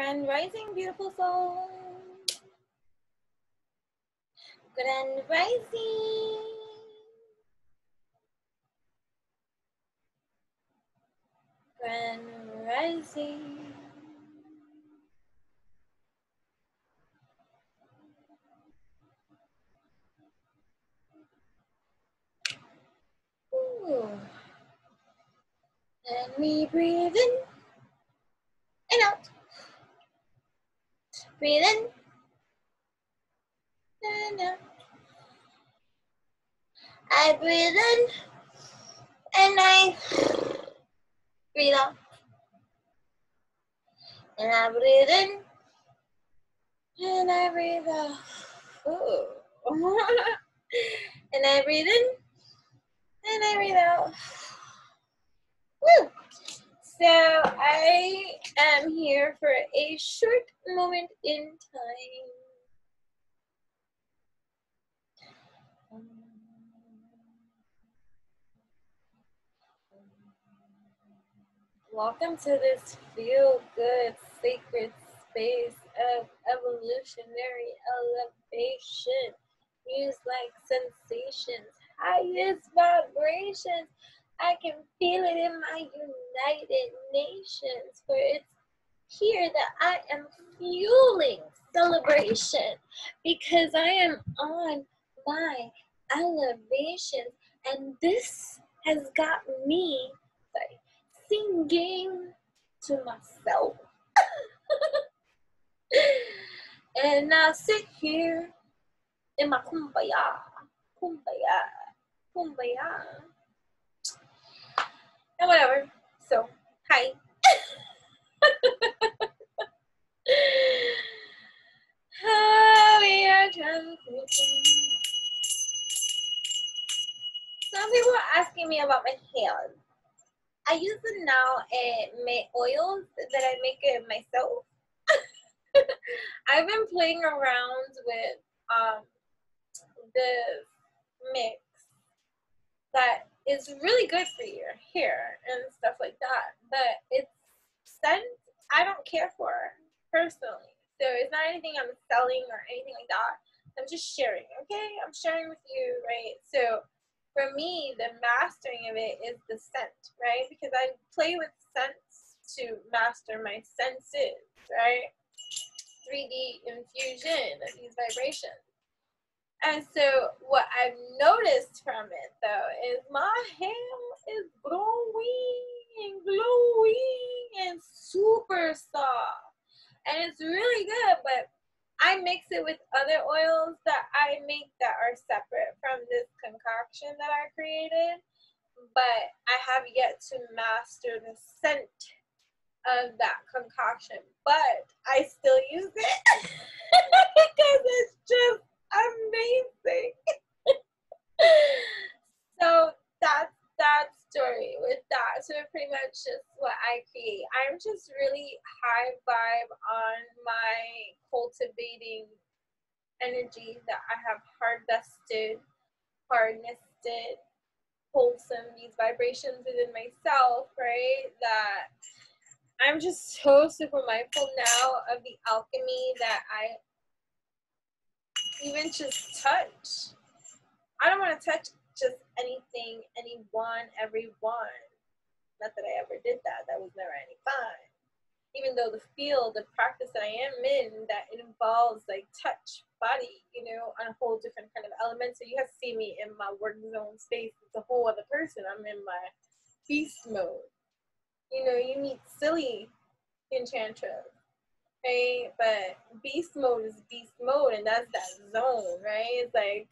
Grand Rising, beautiful soul. Grand Rising. Grand Rising. Ooh. And we breathe in and out. Breathe in and. I breathe in and I breathe out. And I breathe in and I breathe out. And I breathe in and I breathe out. Woo! So I am here for a short moment in time. Welcome to this feel good, sacred space of evolutionary elevation. Use like sensations, highest vibrations. I can feel it in my United Nations, for it's here that I am fueling celebration because I am on my elevation, and this has got me sorry, singing to myself. and I sit here in my kumbaya, kumbaya, kumbaya. And whatever. So, hi. we are. Some people are asking me about my hair. I use it now in my oils that I make it myself. I've been playing around with um, the mix that is really good for your hair and stuff like that. But it's scent I don't care for personally. So it's not anything I'm selling or anything like that. I'm just sharing, okay? I'm sharing with you, right? So for me, the mastering of it is the scent, right? Because I play with scents to master my senses, right? 3D infusion of these vibrations. And so what I've noticed from it though is my hair is glowing and glowing and super soft. And it's really good, but I mix it with other oils that I make that are separate from this concoction that I created. But I have yet to master the scent of that concoction. But I still use it because it's just amazing. so that's that story with that. So pretty much just what I create. I'm just really high vibe on my cultivating energy that I have harvested, harnessed, wholesome these vibrations within myself, right? That I'm just so super mindful now of the alchemy that I even just touch. I don't want to touch just anything, anyone, everyone. Not that I ever did that. That was never any fun. Even though the field, the practice that I am in, that it involves like touch, body, you know, on a whole different kind of element. So you have to see me in my work zone space. It's a whole other person. I'm in my beast mode. You know, you meet silly enchantress right? But beast mode is beast mode, and that's that zone, right? It's like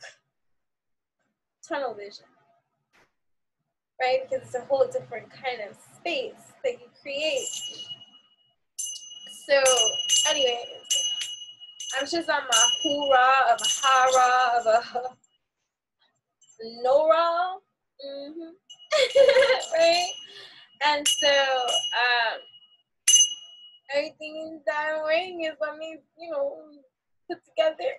tunnel vision, right? Because it's a whole different kind of space that you create. So, anyways, I'm just on my hoorah, of a hara, of a nora, mm-hmm. right? And so, um, everything that ring is, what mean, you know, put together.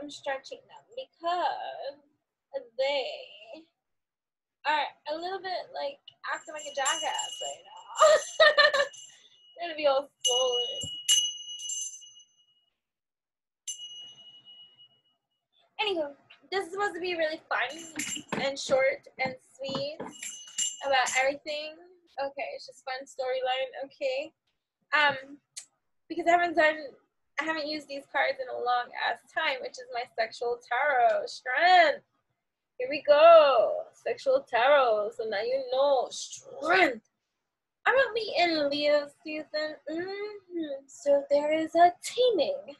I'm stretching them because they are a little bit like acting like a jackass right now. They're gonna be all swollen. Anywho, this is supposed to be really fun and short and sweet about everything. Okay, it's just fun storyline. Okay, um, because I haven't done, I haven't used these cards in a long ass time, which is my sexual tarot strength. Here we go, sexual tarot. So now you know strength. Gonna be in Leo season. Mm-hmm. So there is a taming.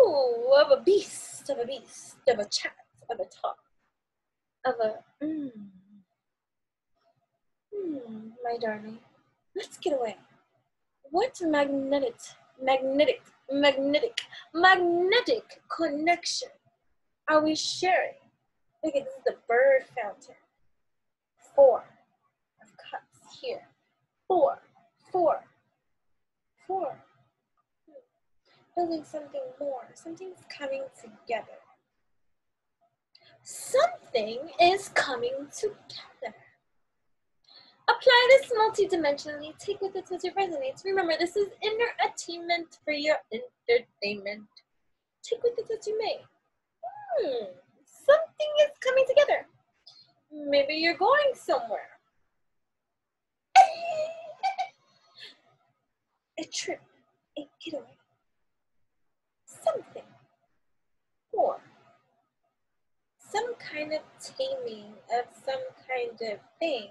Ooh, of a beast, of a beast, of a chat, of a talk, of a mm. Hmm, my darling. Let's get away. What magnetic, magnetic, magnetic, magnetic connection are we sharing? Look at this is the bird fountain. Four of cups here. Four, four, four. Building something more. Something's coming together. Something is coming together. Apply this multidimensionally. Take with it as it resonates. Remember, this is inner attainment for your entertainment. Take with it as you may. Hmm, something is coming together. Maybe you're going somewhere. a trip, a getaway, something, or some kind of taming of some kind of thing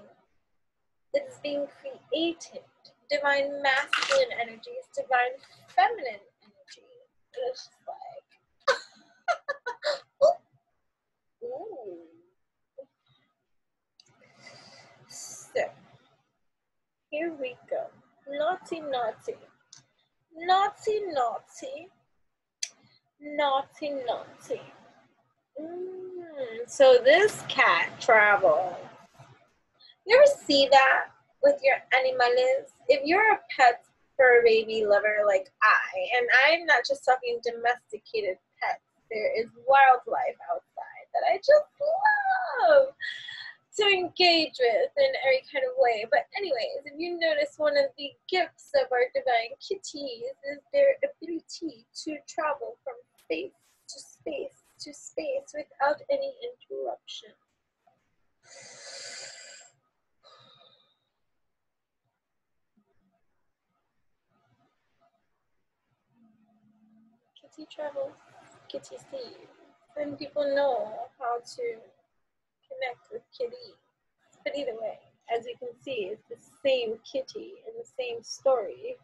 that is being created. Divine masculine energies, divine feminine energies. It's just like, So, here we go. Naughty, naughty. Naughty, naughty. Naughty, naughty. Mm, so this cat travels you ever see that with your animals? If you're a pet fur baby lover like I, and I'm not just talking domesticated pets, there is wildlife outside that I just love to engage with in every kind of way. But anyways, if you notice one of the gifts of our divine kitties is their ability to travel from space to space to space without any interruption. Kitty travels, Kitty sees. And people know how to connect with Kitty. But either way, as you can see, it's the same Kitty and the same story.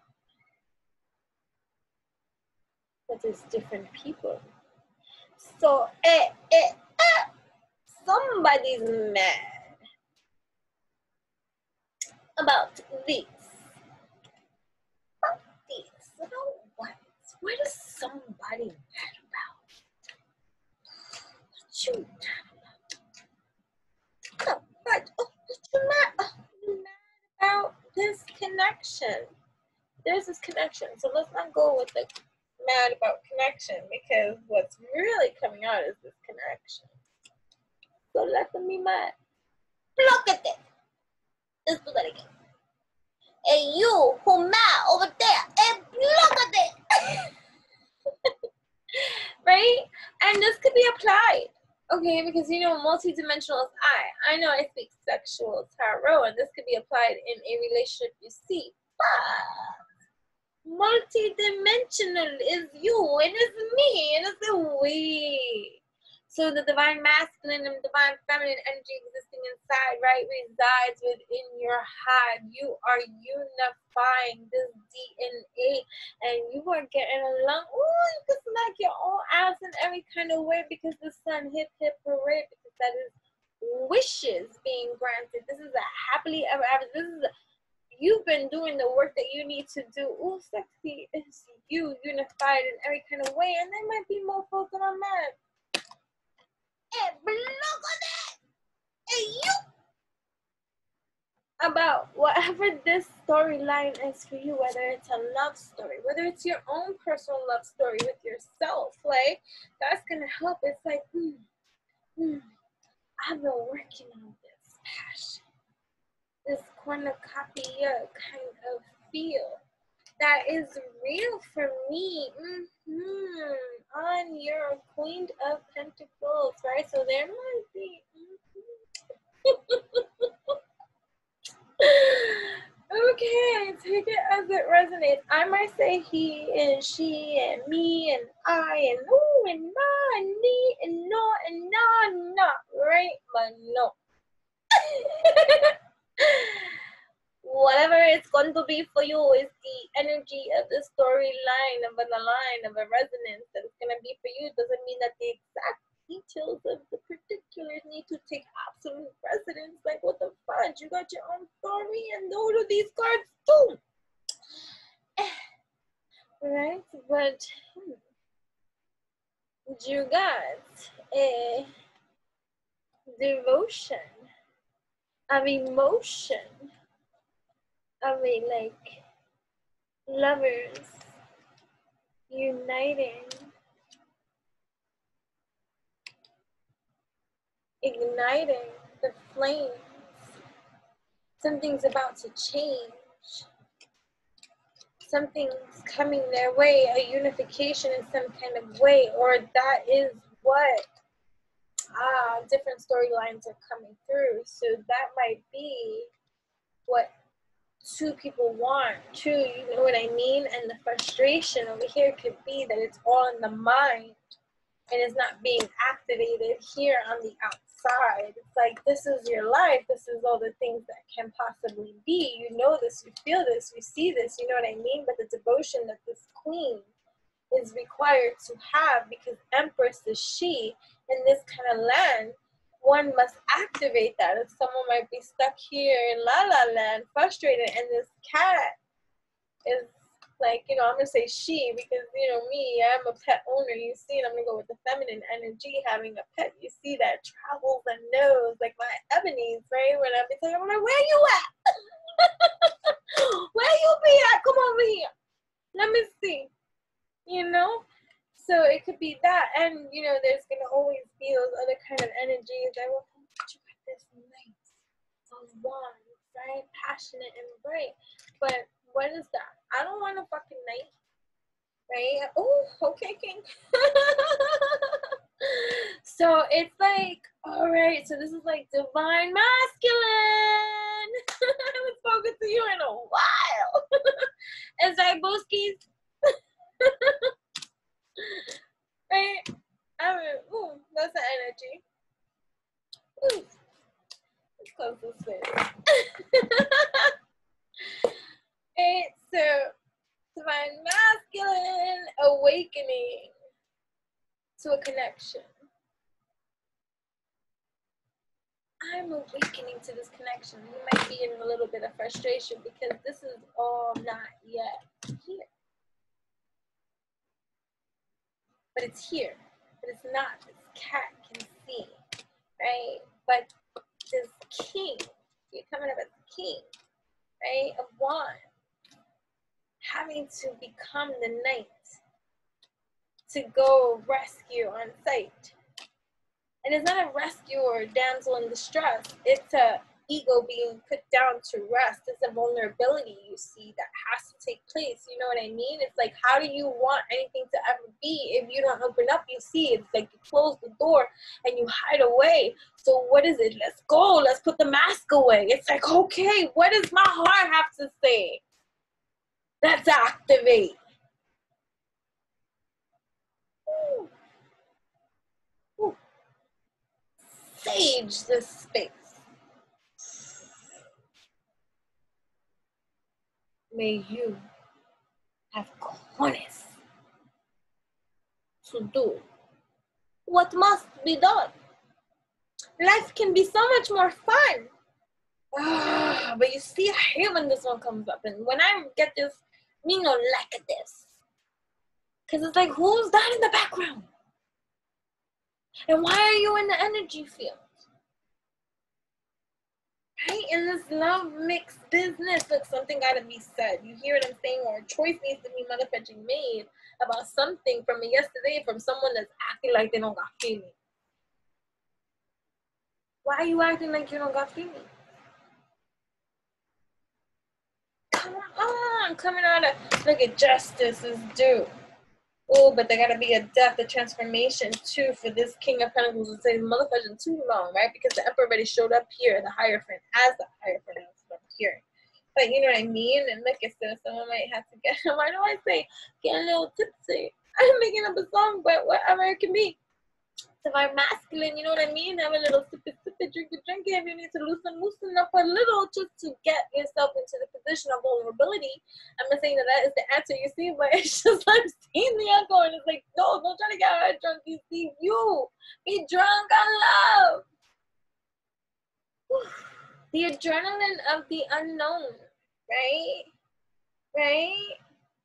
But it's different people. So, eh, eh, eh, somebody's mad about this. About this. About what? What is somebody? You? Oh, what? Oh, you mad? Oh, you mad about this connection? There's this connection. So let's not go with the mad about connection because what's really coming out is this connection. So let them be mad. Look at this. Let's do that again. And you who mad over there, and look at it. right? And this could be applied. Okay, because you know, multidimensional is I. I know I speak sexual tarot, and this could be applied in a relationship you see. But multidimensional is you, and it's me, and it's a we. So the divine masculine and divine feminine energy existing inside, right, resides within your hive. You are unifying this DNA and you are getting along. Ooh, you can smack your own ass in every kind of way because the sun hip hip parade because that is wishes being granted. This is a happily ever after. This is a, you've been doing the work that you need to do. Ooh, sexy is you unified in every kind of way, and there might be more folks that mad at that. And you about whatever this storyline is for you, whether it's a love story, whether it's your own personal love story with yourself, like that's gonna help. It's like, hmm, hmm, I've been working on this passion, this cornucopia kind of feel that is real for me. Mm-hmm. On your Queen of Pentacles, right? So there might be. Mm-hmm. okay, take it as it resonates. I might say he and she and me and I and ooh and na and me and no and na na, right? But no. Whatever it's going to be for you is the energy of the storyline of an line of a resonance that it's going to be for you. It Doesn't mean that the exact details of the particulars need to take absolute precedence. Like, what the fudge? You got your own story, and so do these cards too. right? But hmm, you got a devotion of emotion of a like lovers uniting igniting the flames. Something's about to change. Something's coming their way, a unification in some kind of way, or that is what ah, different storylines are coming through. So that might be what two people want two you know what I mean? And the frustration over here could be that it's all in the mind and it's not being activated here on the outside. It's like this is your life. This is all the things that can possibly be. You know this, you feel this, you see this, you know what I mean? But the devotion that this queen is required to have because Empress is she in this kind of land, one must activate that. If someone might be stuck here in La La Land, frustrated, and this cat is like, you know, I'm gonna say she because you know me, I'm a pet owner. You see, and I'm gonna go with the feminine energy. Having a pet, you see that travels and knows, like my ebony's right. When I'm like, where you at? where you be at? Come over here. Let me see. You know. So it could be that, and you know, there's gonna always be those other kind of energies. I will put you at this those wands, right? Passionate and bright, but what is that? I don't want a fucking knight. Right? Oh, okay, King. so it's like, all right, so this is like divine masculine. I haven't spoken to you in a while. That Booskies? Right? I mean, ooh, that's the energy. Ooh. Let's close this face. Right? So, divine masculine awakening to a connection. I'm awakening to this connection. You might be in a little bit of frustration because this is all not yet here. But it's here. But it's not. This cat can see, right? But this king, you're coming up as king, right? Of wands having to become the knight to go rescue on site. And it's not a rescue or damsel in distress. It's a ego being put down to rest. is a vulnerability you see that has to take place. You know what I mean? It's like, how do you want anything to ever be if you don't open up? You see, it's like you close the door and you hide away. So, what is it? Let's go. Let's put the mask away. It's like, okay, what does my heart have to say? Let's activate. Sage this space. May you have cojones to do what must be done. Life can be so much more fun. Ah, but you see, I hate when this one comes up. And when I get this me no like this. Because it's like, who's that in the background? And why are you in the energy field? Right? In this love mix business, look, something gotta be said. You hear what I'm saying? Or a choice needs to be motherfucking made about something from yesterday from someone that's acting like they don't got feelings. Why are you acting like you don't got feelings? Come on, coming out of look at justice is due. Oh, but there gotta be a death, a transformation too for this King of Pentacles to say motherfucking too long, right? Because the Emperor already showed up here, the Hierophant as the Hierophant I'm here. But you know what I mean? And look at this, someone might have to get why do I say get a little tipsy? I'm making up a song, but whatever it can be divine masculine, you know what I mean? Have a little sip it, sip it, drink it. If you need to loosen, loosen up a little just to get yourself into the position of vulnerability. I'm not saying that that is the answer, you see, but it's just like seeing the alcohol and it's like, no, don't try to get her drunk. You see, you be drunk on love. The adrenaline of the unknown, right? Right?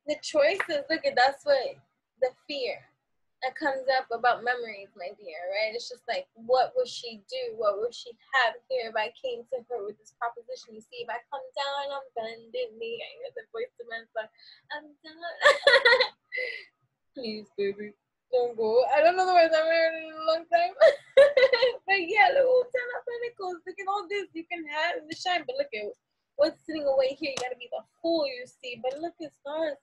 The choices, look at that's what the fear that comes up about memories, my dear, right? It's just like, what would she do? What would she have here if I came to her with this proposition? You see, if I come down I'm bending knee, I hear the voice of man's like, I'm done. Please, baby, don't go. I don't know the words I've heard in a long time. but yeah, look, ten of pentacles. Look at all this you can have the shine. But look at what's sitting away here. You gotta be the fool, you see. But look at stars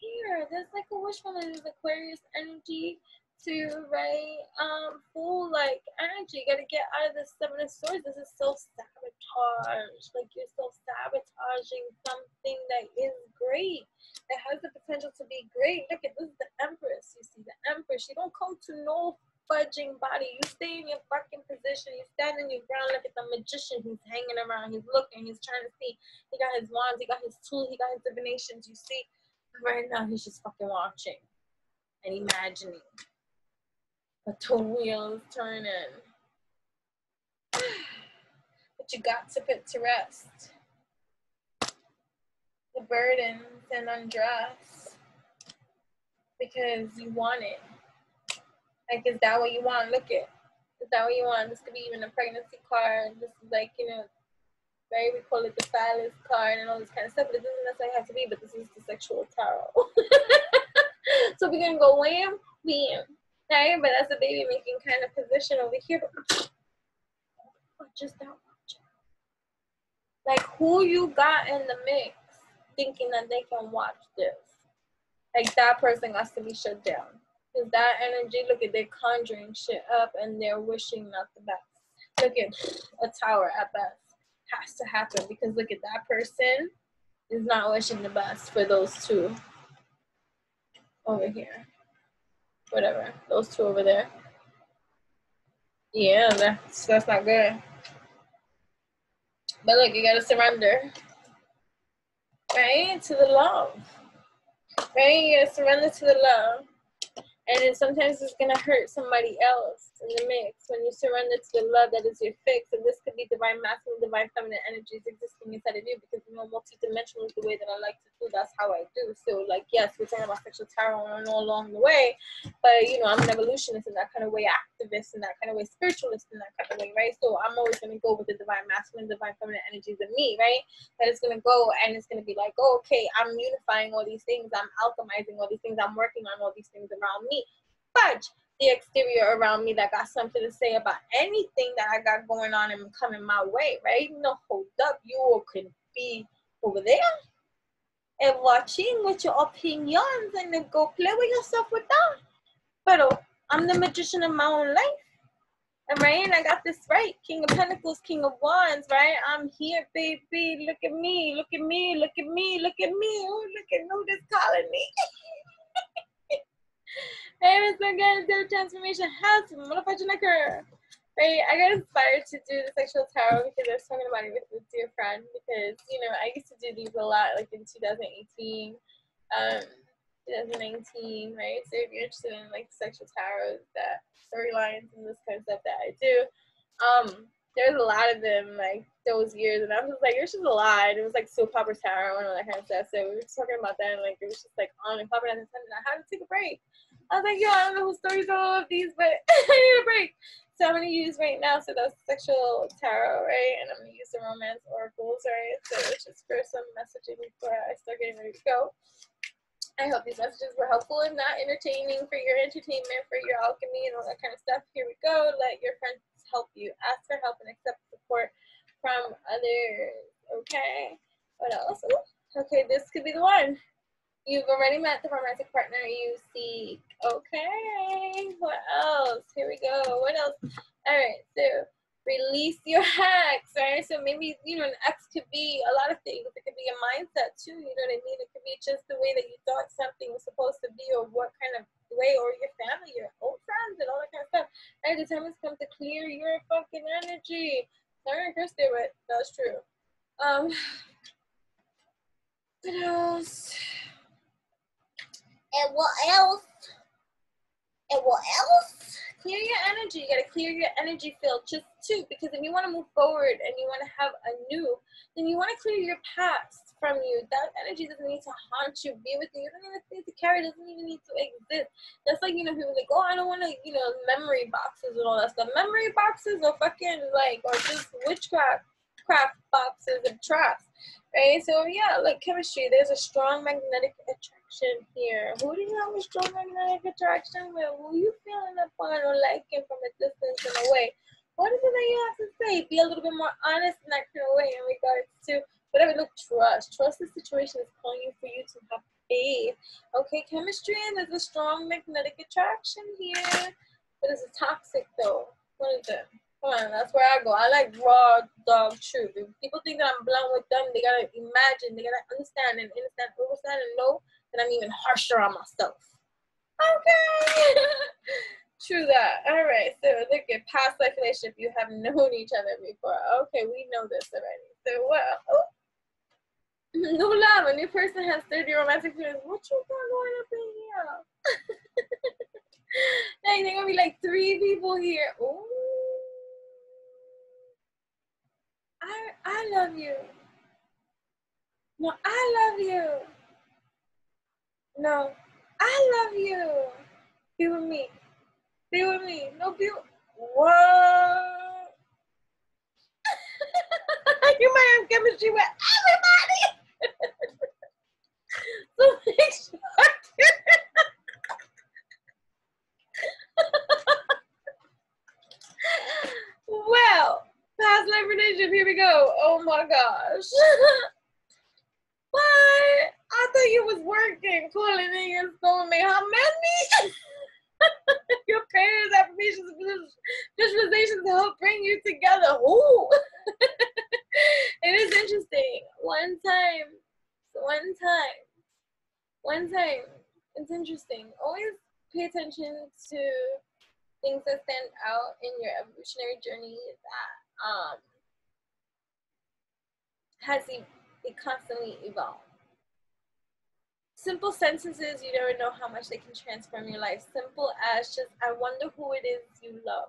here. There's like a wish from there's Aquarius energy to right um full like energy. You gotta get out of this seven of swords. This is self sabotage. Like you're self sabotaging something that is great. That has the potential to be great. Look at this is the Empress. You see the Empress. You don't come to no fudging body. You stay in your fucking position. You stand in your ground. Look at the magician. He's hanging around. He's looking. He's trying to see. He got his wands. He got his tool. He got his divinations. You see right now he's just fucking watching and imagining. But the wheels turning. But you got to put to rest the burdens and undress because you want it. Like, is that what you want? Look at. Is that what you want? This could be even a pregnancy card. This is like, you know, right? We call it the phallus card and all this kind of stuff, but it doesn't necessarily have to be, but this is the sexual tarot. so we're gonna go wham, wham, right? But that's the baby making kind of position over here. But just Like who you got in the mix thinking that they can watch this. Like that person has to be shut down. Because that energy, look at they're conjuring shit up and they're wishing not the best. Look at a tower at best has to happen because look at that person is not wishing the best for those two over here. Whatever, those two over there. Yeah, that's that's not good. But look, you gotta surrender, right, to the love, right? You gotta surrender to the love and then sometimes it's gonna hurt somebody else in the mix when you surrender to the love that is your fix. And this could be divine masculine, divine feminine energies existing inside of you because you know multidimensional is the way that I like to do. That's how I do. So like yes, we're talking about sexual tarot and all along the way, but you know I'm an evolutionist in that kind of way, activist in that kind of way, spiritualist in that kind of way, right? So I'm always gonna go with the divine masculine, divine feminine energies in me, right? That is gonna go and it's gonna be like, oh, okay, I'm unifying all these things, I'm alchemizing all these things, I'm working on all these things around me fudge the exterior around me that got something to say about anything that I got going on and coming my way, right? No, hold up, you all can be over there and watching with your opinions and then go play with yourself with that. But oh, I'm the magician of my own life. And right, I got this right. King of Pentacles, King of Wands, right? I'm here, baby. Look at me, look at me, look at me, look at me. Oh, look at who this calling me. Hey, Mr. Again, the transformation has modification occur. Right, I got inspired to do the sexual tarot because I was talking about it with a dear friend because you know I used to do these a lot like in 2018, um, 2019, right? So if you're interested in like sexual tarot, that storylines and this kind of stuff that I do, um, there's a lot of them like those years, and I was just like, it's just a lot. It was like soap opera tarot and all that kind of stuff. So we were talking about that, and like it was just like on and popping, and I had to take a break. I was like, yo, I don't know whose stories all of these, but I need a break. So So I'm gonna use right now, so that's sexual tarot, right? And I'm gonna use the romance oracles, right? So it's just for some messaging before I start getting ready to go. I hope these messages were helpful and not entertaining for your entertainment, for your alchemy, and all that kind of stuff. Here we go. Let your friends help you. Ask for help and accept support from others. Okay. What else? Ooh. Okay, this could be the one. You've already met the romantic partner you seek. Okay. What else? Here we go. What else? All right. So release your ex, right? So maybe, you know, an ex could be a lot of things. It could be a mindset too, you know what I mean? It could be just the way that you thought something was supposed to be or what kind of way or your family, your old friends and all that kind of stuff. And the time has come to clear your fucking energy. Sorry, Chris do it. That's true. Um what else? And what else? And what else? clear your energy. You got to clear your energy field just too, because if you want to move forward and you want to have a new, then you want to clear your past from you. That energy doesn't need to haunt you, be with you. You don't even need to carry. It doesn't even need to exist. That's like you know people like, oh, I don't want to, you know, memory boxes and all that stuff. Memory boxes are fucking like, or just witchcraft craft boxes and traps right? So yeah, like chemistry, there's a strong magnetic attraction here. Who do you have a strong magnetic attraction with? Who you feeling upon or liking from a distance and away? What is it that you have to say? Be a little bit more honest in that kind of way in regards to whatever. Look, trust. Trust the situation is calling you for you to have faith. Okay, chemistry, and there's a strong magnetic attraction here. But it's it toxic though? What is it? Come on, that's where I go. I like raw dog truth. If people think that I'm blunt with them, they gotta imagine, they gotta understand and understand, understand and know that I'm even harsher on myself. Okay. True that. All right. So look at past life relationship. You have known each other before. Okay, we know this already. So well, oh. no love. A new person has 30 romantic feelings. What you got going up in here? Dang, they're gonna be like three people here. Ooh. I I love you. No, I love you. No, I love you. Be with me. Be with me. No, be. What? you might have chemistry with everybody. so make sure. well. Past life relationship, here we go. Oh my gosh. what? I thought you was working, calling in your soulmate. How many? your prayers, affirmations, visualizations to help bring you together. Ooh. it is interesting. One time, one time, one time. It's interesting. Always pay attention to things that stand out in your evolutionary journey that um, has it, it constantly evolved. Simple sentences, you never know how much they can transform your life. Simple as just, I wonder who it is you love.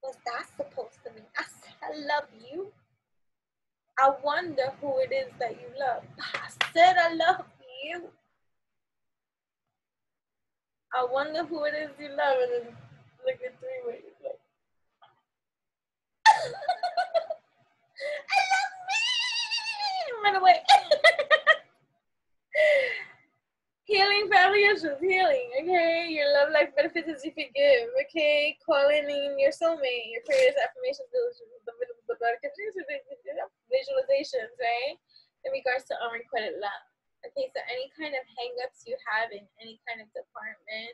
What's that supposed to mean? I said, I love you. I wonder who it is that you love. I said, I love you. I wonder who it is you love. And then look at three ways. Like, I love me. Run away. healing family issues, healing, okay? Your love life benefits as you forgive, okay? Calling in your soulmate, your prayers, affirmations, visualizations, right? In regards to unrequited love. Okay, so any kind of hangups you have in any kind of department,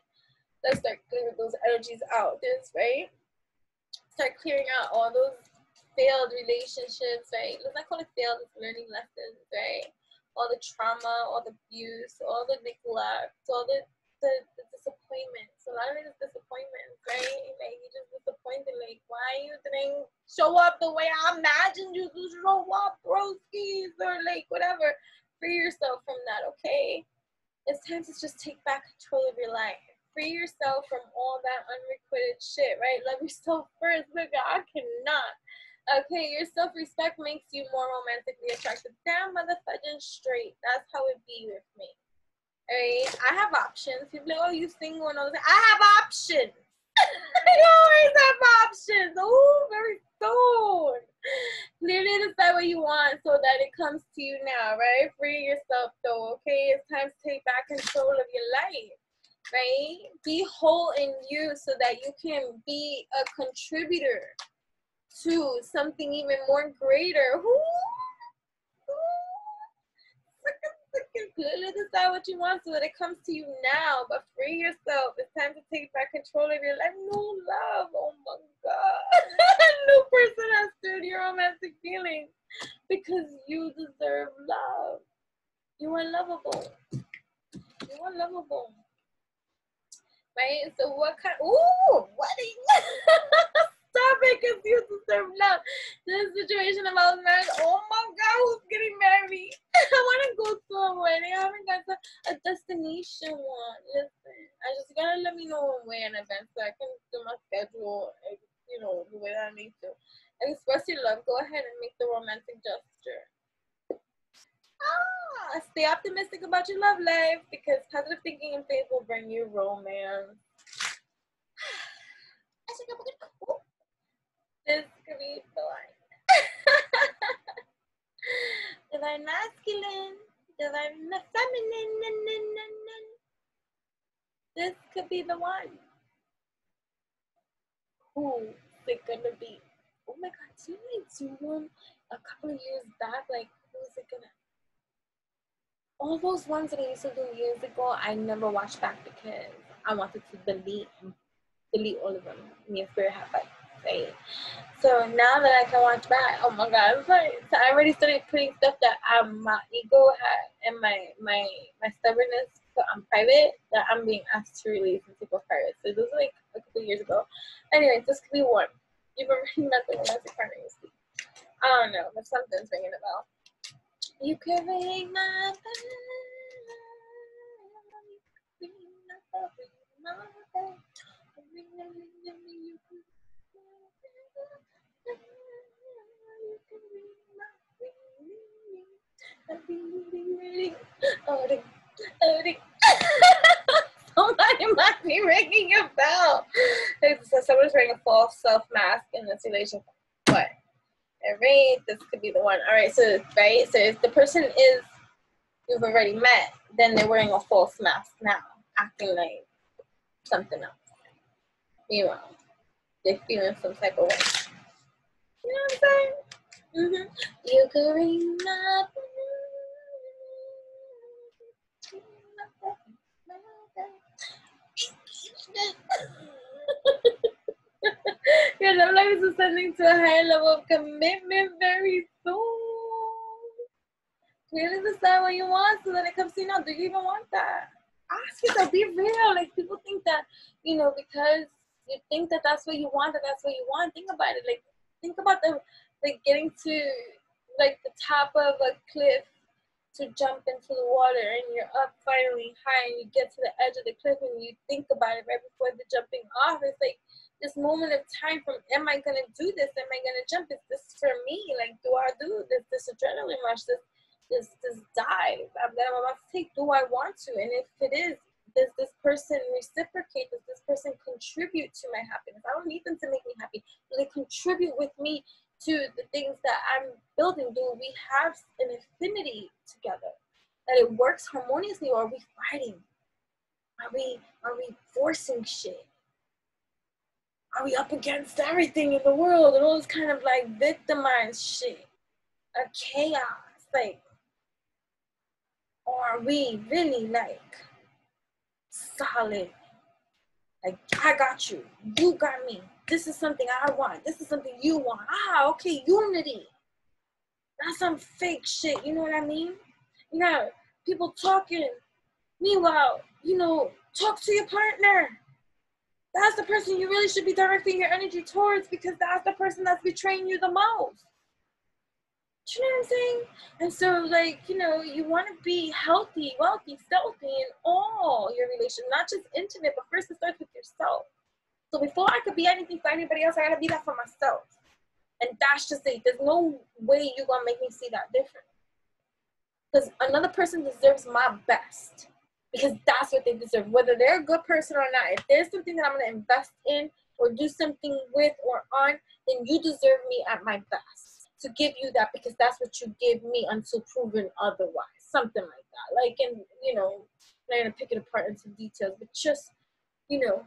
let's start clearing those energies out, this, right? start clearing out all those failed relationships, right? Let's not call it failed, it's learning lessons, right? All the trauma, all the abuse, all the neglect, all the, the, the disappointments. A lot of it is disappointments, right? Like you just disappointed, like why you didn't show up the way I imagined you to show up, broskies, or like whatever. Free yourself from that, okay? It's time to just take back control of your life free yourself from all that unrequited shit, right? Love yourself first. Look, I cannot. Okay, your self respect makes you more romantically attractive. Damn, motherfucking straight. That's how it be with me. Alright, I have options. People like, oh, you single and all this. I have options. you know what options. Oh, very soon. Clearly decide what you want so that it comes to you now, right? Free yourself though, okay? It's time to take back control of your life, right? Be whole in you so that you can be a contributor to something even more greater. Ooh, clearly decide what you want so that it comes to you now, but free yourself. It's time to take back control of your life. No love. Oh my God. no person has stood your romantic feelings because you deserve love. You are lovable. You are lovable. Right? So what kind ooh, what you stop it because you deserve love. This situation about marriage, oh my god, who's getting married? I want to go to a wedding. I haven't got a destination one. Listen, I just gotta let me know way in advance so I can do my schedule, you know, the way that I need to. And express your love. Go ahead and make the romantic gesture. Ah, stay optimistic about your love life because positive thinking and faith will bring you romance. This could be the one. divine masculine, divine feminine. This could be the one. Who is it gonna be? Oh my god, didn't I do one a couple of years back? Like, who's it gonna? All those ones that I used to do years ago, I never watched back because I wanted to delete delete all of them. Me and Spirit have like say. So now that I can watch back, oh my god, so I already started putting stuff that um, my ego and my my my stubbornness put on private that I'm being asked to release and take off private. So this was like a couple years ago. Anyways, this could be one. You've already met the romantic partner you see. I don't know, but something's ringing a bell. You can ring my bell. Somebody might be ringing a bell. So someone's wearing a false self mask in this relation. What? All right, this could be the one. All right, so right, so if the person is you've already met, then they're wearing a false mask now, acting like something else. Know, they're feeling some type of way. You know what I'm saying? Mm-hmm. You could ring my Your love life is ascending to a higher level of commitment very soon. Clearly decide what you want so that it comes to you now. Do you even want that? Ask yourself, be real. Like people think that, you know, because you think that that's what you want, that that's what you want. Think about it. Like think about the like getting to like the top of a cliff to jump into the water and you're up finally high and you get to the edge of the cliff and you think about it right before the jumping off. It's like this moment of time from am I gonna do this? Am I gonna jump? Is this for me? Like do I do this this adrenaline rush, this this this dive that I'm about to take? Do I want to? And if it is, does this person reciprocate? Does this person contribute to my happiness? I don't need them to make me happy. Do they contribute with me to the things that I'm building? Do we have an affinity together? That it works harmoniously or are we fighting? Are we are we forcing shit? Are we up against everything in the world and all this kind of like victimized shit? A chaos, like or are we really like solid? Like I got you, you got me, this is something I want. This is something you want. Ah, okay, unity. Not some fake shit. You know what I mean? You know, people talking. Meanwhile, you know, talk to your partner. That's the person you really should be directing your energy towards because that's the person that's betraying you the most. You know what I'm saying? And so, like, you know, you want to be healthy, wealthy, stealthy in all your relations, not just intimate, but first it starts with yourself. So before I could be anything for anybody else, I gotta be that for myself. And that's just it. There's no way you're gonna make me see that different. Because another person deserves my best. Because that's what they deserve. Whether they're a good person or not. If there's something that I'm gonna invest in or do something with or on, then you deserve me at my best to give you that because that's what you give me until proven otherwise. Something like that. Like, and you know, I'm not gonna pick it apart into details, but just, you know,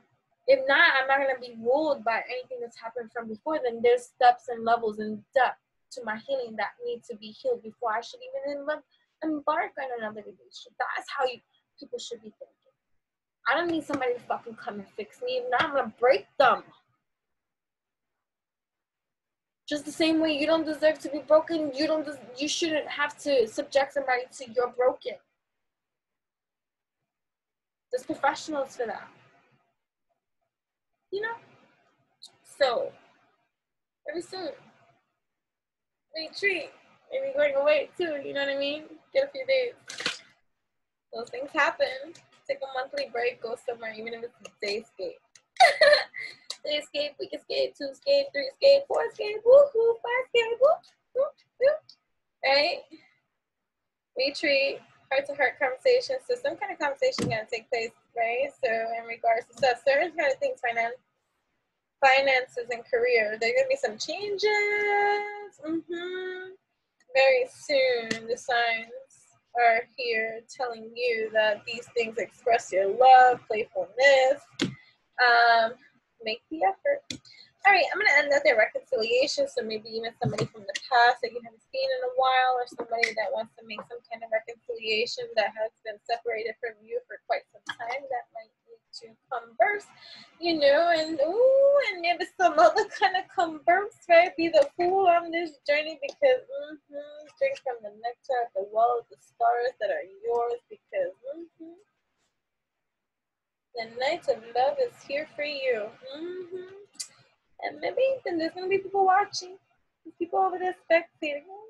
if not, I'm not gonna be ruled by anything that's happened from before. Then there's steps and levels and depth to my healing that need to be healed before I should even embark on another relationship. That's how you people should be thinking. I don't need somebody to fucking come and fix me. If not, I'm gonna break them. Just the same way you don't deserve to be broken, you don't. You shouldn't have to subject somebody to you're broken. There's professionals for that. You know. So, very soon, retreat. Maybe going away too. You know what I mean? Get a few days. Those things happen take a monthly break, go somewhere, even if it's a day skate. day skate, week skate, two skate, three skate, four skate, woohoo, five skate, woo, woo. Right? Retreat, heart to heart conversation. So some kind of conversation gonna take place, right? So in regards to stuff, certain kind of things, finance, finances and career. There are gonna be some changes. Mm-hmm. Very soon, the signs are here telling you that these things express your love, playfulness. Um, make the effort. All right, I'm gonna end up at reconciliation. So maybe even somebody from the past that you haven't seen in a while, or somebody that wants to make some kind of reconciliation that has been separated from you for quite some time. That might need to converse, you know, and ooh, and maybe some other kind of converse, right? Be the fool on this journey because mm-hmm, drink from the nectar the well the stars that are yours because mm-hmm, the night of love is here for you. Mm-hmm. And maybe then there's gonna be people watching, people over there spectating. Oh,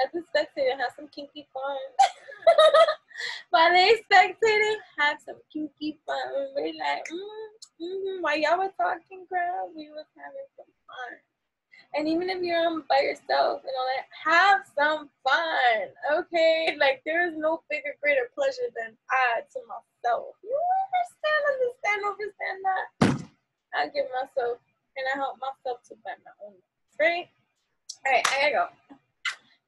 as a spectator, have some kinky fun. While they spectating, have some kinky fun. We're like, mm, mm-hmm. while y'all were talking, girl, we was having some fun. And even if you're um, by yourself and all that, have some fun, okay? Like there is no bigger, greater pleasure than I to myself. You understand, understand, understand that? I give myself and I help myself to find my own, right? All right, I gotta go.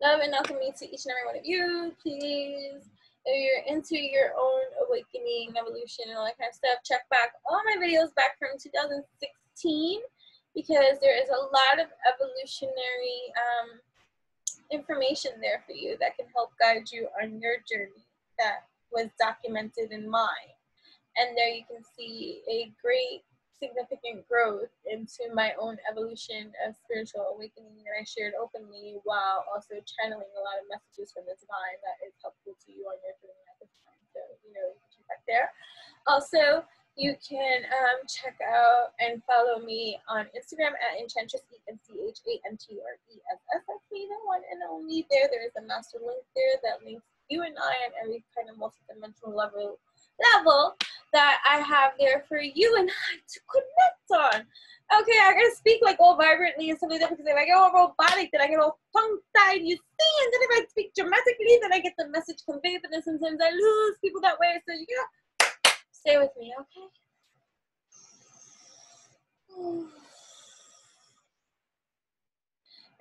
Love and alchemy to each and every one of you. Please, if you're into your own awakening, evolution, and all that kind of stuff, check back all my videos back from 2016 because there is a lot of evolutionary um, information there for you that can help guide you on your journey that was documented in mine. And there you can see a great significant growth into my own evolution of spiritual awakening that I shared openly while also channeling a lot of messages from the divine that is helpful to you on your journey at this time. So, you know, you can check back there. Also, you can um, check out and follow me on Instagram at Enchantress, E-N-C-H-A-N-T-R-E-S-S. That's me, the one and only there. There is a master link there that links you and I on every kind of multidimensional level level that I have there for you and I to connect on. Okay, I gotta speak like all vibrantly and stuff like that because if I get all robotic, then I get all tongue-tied, you see, and then if I speak dramatically, then I get the message conveyed, but then sometimes I lose people that way. So you gotta stay with me, okay?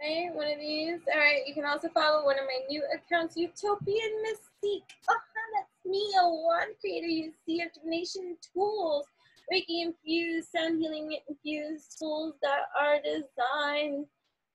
Right, one of these. All right, you can also follow one of my new accounts, Utopian Mystique. Oh, that's me, a one creator. You see divination tools, Reiki infused, sound healing infused tools that are designed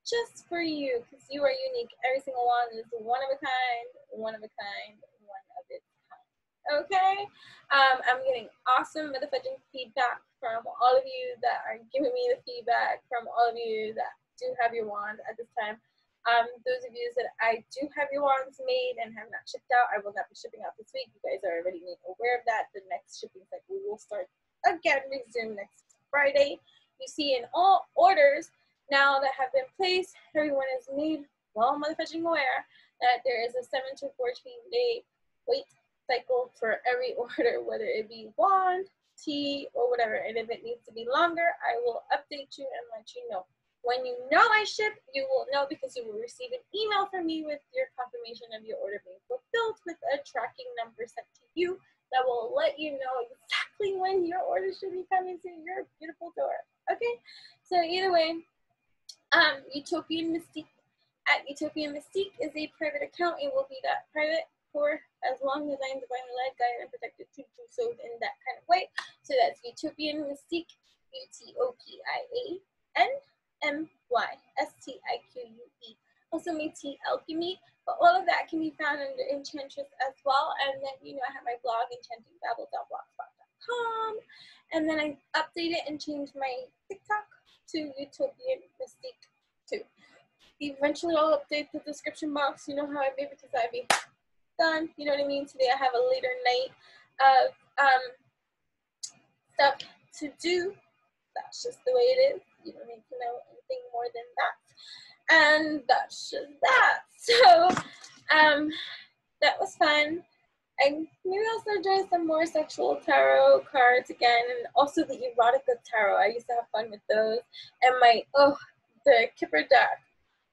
just for you because you are unique. Every single one is one of a kind, one of a kind, one of its kind. Okay? Um, I'm getting awesome motherfucking feedback from all of you that are giving me the feedback, from all of you that do have your wand at this time. Um, those of you that I do have your wands made and have not shipped out, I will not be shipping out this week. You guys are already made aware of that. The next shipping cycle will start again, resume next Friday. You see in all orders now that have been placed, everyone is made well motherfucking aware that there is a 7 to 14 day wait cycle for every order, whether it be wand, tea, or whatever. And if it needs to be longer, I will update you and let you know. When you know I ship, you will know because you will receive an email from me with your confirmation of your order being fulfilled with a tracking number sent to you that will let you know exactly when your order should be coming to your beautiful door. Okay, so either way, um, Utopian Mystique at Utopian Mystique is a private account. It will be that private for as long as I am divinely led, guided, and protected to do so in that kind of way. So that's Utopian Mystique, U T O P I A N M Y S T I Q U E. Also, Métis Alchemy, but all of that can be found under Enchantress as well. And then, you know, I have my blog, enchantingbabble.blogspot.com. And then I updated it and changed my TikTok to Utopian Mystique too. Eventually, I'll update the description box. You know how I it because I'd be done. You know what I mean? Today I have a later night of um, stuff to do. That's just the way it is. You don't need to know anything more than that. And that's just that. So um, that was fun. I maybe also draw some more sexual tarot cards again, and also the erotica tarot. I used to have fun with those. And my oh, the Kipper deck,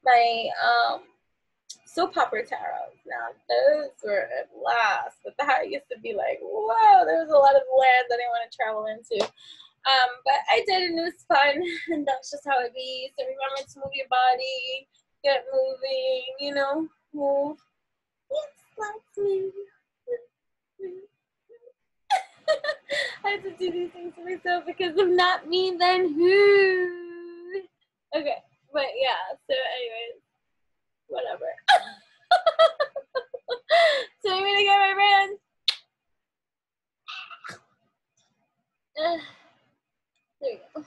my um soap opera tarot. Now those were a blast, but that used to be like, whoa, there was a lot of land that I want to travel into. Um, but I did and it was fun, and that's just how it be. So remember to move your body, get moving, you know, move. Yes, let's move. I have to do these things to myself because if not me, then who? Okay, but yeah, so whatever. so I'm gonna get my brand. there we go.